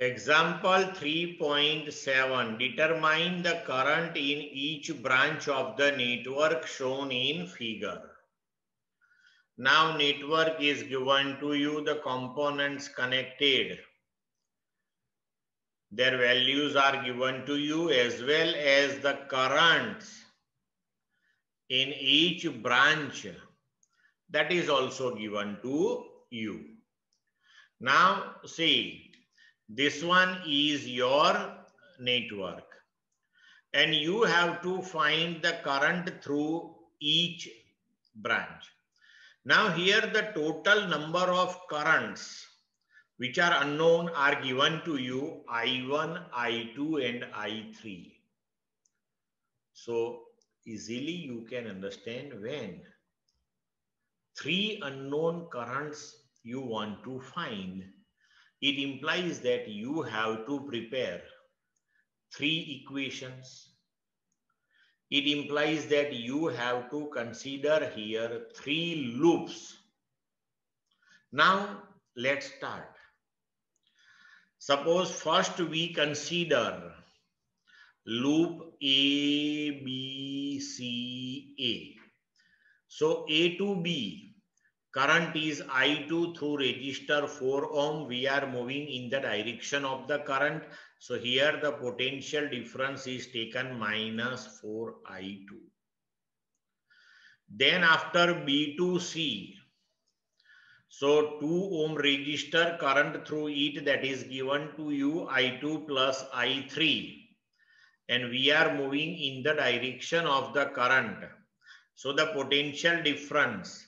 Example 3.7. Determine the current in each branch of the network shown in figure. Now network is given to you, the components connected. Their values are given to you as well as the currents in each branch that is also given to you. Now see, this one is your network and you have to find the current through each branch. Now here the total number of currents which are unknown are given to you I1, I2 and I3. So easily you can understand when three unknown currents you want to find, it implies that you have to prepare three equations. It implies that you have to consider here three loops. Now let's start. Suppose first we consider loop A, B, C, A. So A to B current is I2 through resistor 4 ohm. We are moving in the direction of the current. So here the potential difference is taken minus 4I2. Then after B to C, so 2 ohm resistor current through it that is given to you I2 plus I3. And we are moving in the direction of the current. So the potential difference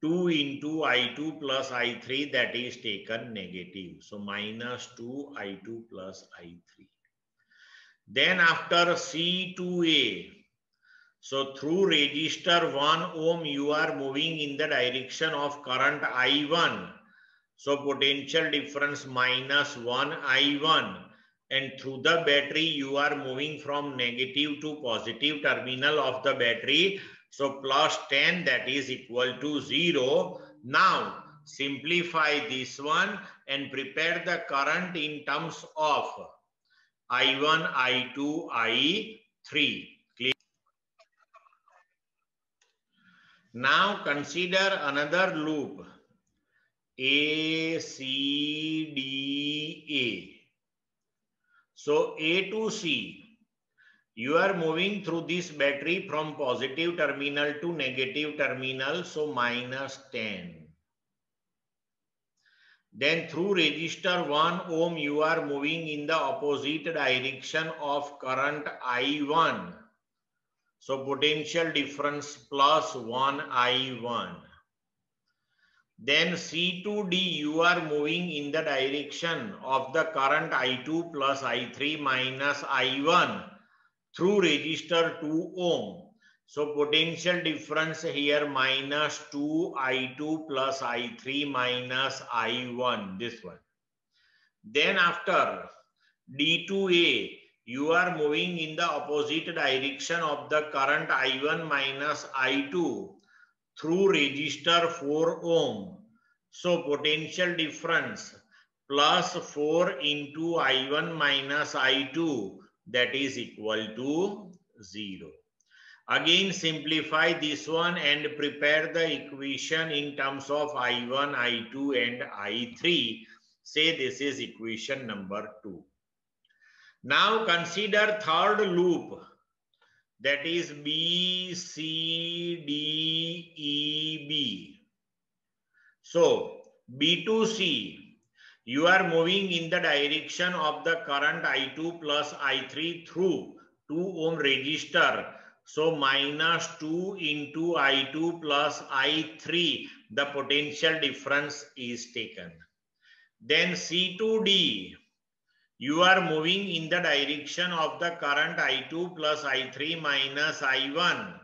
2 into I2 plus I3 that is taken negative. So minus 2 I2 plus I3. Then after C2A, so through resistor 1 ohm you are moving in the direction of current I1. So potential difference minus 1 I1 and through the battery you are moving from negative to positive terminal of the battery so plus 10 that is equal to 0. Now simplify this one and prepare the current in terms of I1, I2, I3. Clear? Now consider another loop. A, C, D, A. So A to C you are moving through this battery from positive terminal to negative terminal, so minus 10. Then through resistor 1 ohm, you are moving in the opposite direction of current I1. So potential difference plus 1 I1. Then C2D, you are moving in the direction of the current I2 plus I3 minus I1 through resistor 2 ohm. So potential difference here minus 2 I2 plus I3 minus I1, this one. Then after D2A, you are moving in the opposite direction of the current I1 minus I2 through resistor 4 ohm. So potential difference plus 4 into I1 minus I2 that is equal to 0. Again, simplify this one and prepare the equation in terms of I1, I2 and I3. Say this is equation number 2. Now consider third loop that is B, C, D, E, B. So B to C you are moving in the direction of the current I2 plus I3 through 2 ohm resistor. So minus 2 into I2 plus I3, the potential difference is taken. Then C2D, you are moving in the direction of the current I2 plus I3 minus I1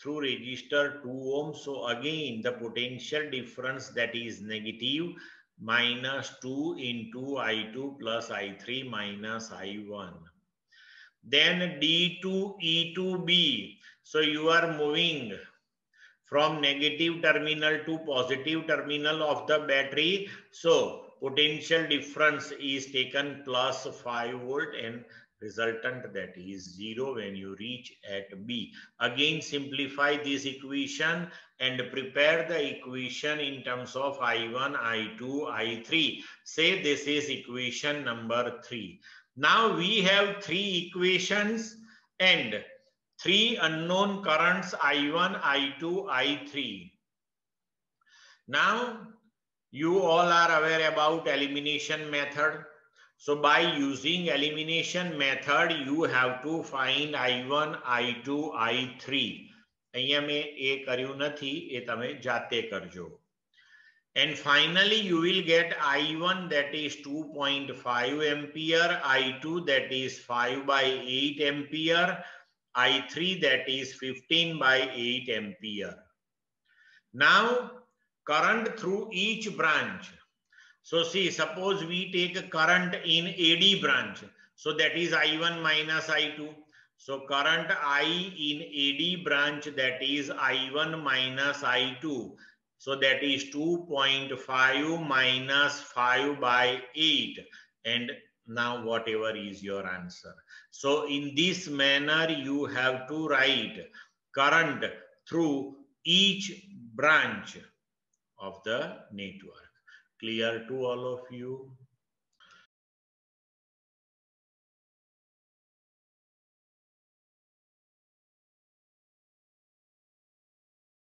through resistor 2 ohm. So again, the potential difference that is negative minus 2 into I2 plus I3 minus I1. Then D2 E2B. So you are moving from negative terminal to positive terminal of the battery. So potential difference is taken plus 5 volt and resultant that is 0 when you reach at B. Again simplify this equation and prepare the equation in terms of I1, I2, I3. Say this is equation number 3. Now we have three equations and three unknown currents I1, I2, I3. Now you all are aware about elimination method. So by using elimination method, you have to find I1, I2, I3. અહીંયા મેં એ કર્યું નથી એ તમે જાતે કરજો and finally you will get i1 that is 2.5 ampere i2 that is 5 by 8 ampere i3 that is 15 by 8 ampere now current through each branch. So see, suppose we take a current in AD branch. So that is I1 minus I2. So current I in AD branch that is I1 minus I2. So that is 2.5 minus 5 by 8. And now whatever is your answer. So in this manner, you have to write current through each branch of the network. Clear to all of you?